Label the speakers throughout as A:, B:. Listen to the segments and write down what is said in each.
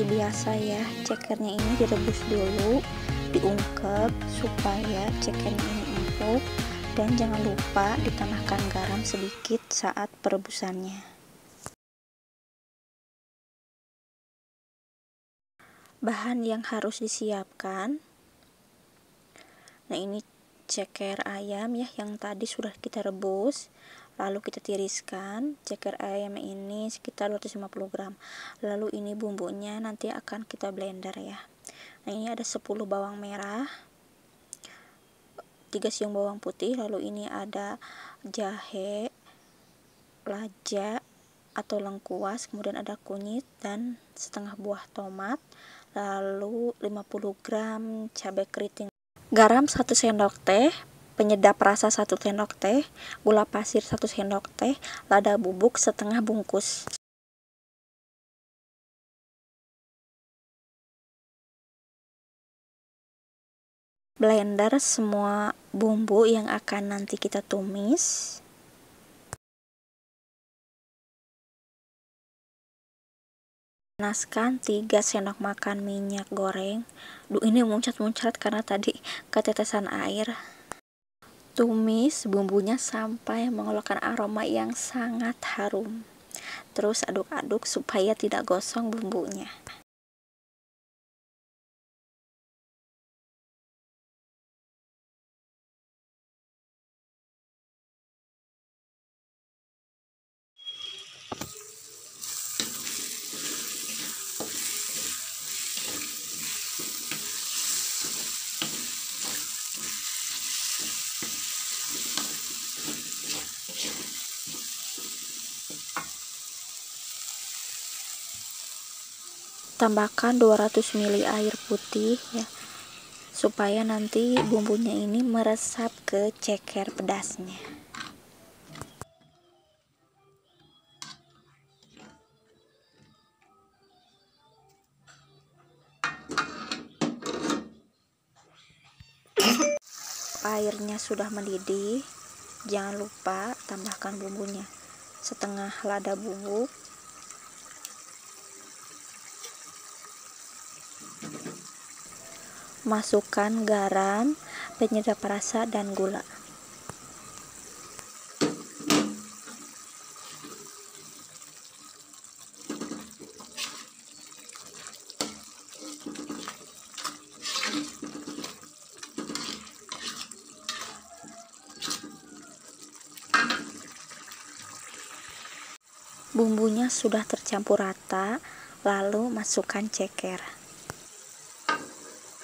A: seperti biasa ya cekernya ini direbus dulu diungkep supaya cekernya ini empuk dan jangan lupa ditambahkan garam sedikit saat perebusannya. Bahan yang harus disiapkan. Nah ini ceker ayam ya yang tadi sudah kita rebus lalu kita tiriskan ceker ayam ini sekitar 250 gram. Lalu ini bumbunya nanti akan kita blender ya. Nah ini ada 10 bawang merah 3 siung bawang putih lalu ini ada jahe lada atau lengkuas kemudian ada kunyit dan setengah buah tomat lalu 50 gram cabai keriting. Garam 1 sendok teh penyedap rasa 1 sendok teh, gula pasir 1 sendok teh, lada bubuk setengah bungkus. Blender semua bumbu yang akan nanti kita tumis. panaskan 3 sendok makan minyak goreng duh ini muncrat-muncrat karena tadi ketetesan air Tumis bumbunya sampai mengeluarkan aroma yang sangat harum. Terus aduk-aduk supaya tidak gosong bumbunya. Tambahkan 200 ml air putih ya supaya nanti bumbunya ini meresap ke ceker pedasnya. Airnya sudah mendidih jangan lupa tambahkan bumbunya. Setengah lada bubuk masukkan garam, penyedap rasa, dan gula. Bumbunya sudah tercampur rata, lalu masukkan ceker.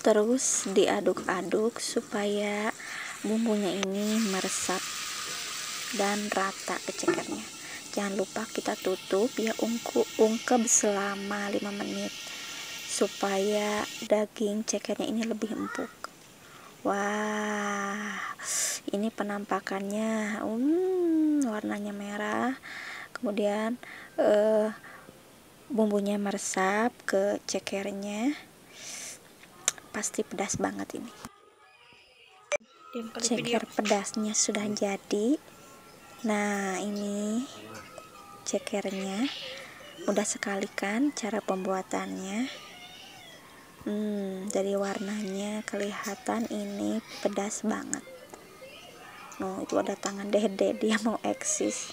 A: terus diaduk-aduk supaya bumbunya ini meresap dan rata ke cekernya jangan lupa kita tutup ya ungku ungkep selama 5 menit supaya daging cekernya ini lebih empuk. Wah ini penampakannya. Um, warnanya merah. Kemudian uh, bumbunya meresap ke cekernya pasti pedas banget ini. Ceker pedasnya sudah jadi. Nah ini cekernya udah sekali kan cara pembuatannya. Hmm, dari warnanya kelihatan ini pedas banget. No itu ada tangan dede dia mau eksis.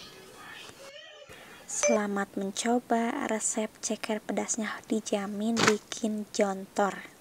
A: Selamat mencoba resep ceker pedasnya dijamin bikin jontor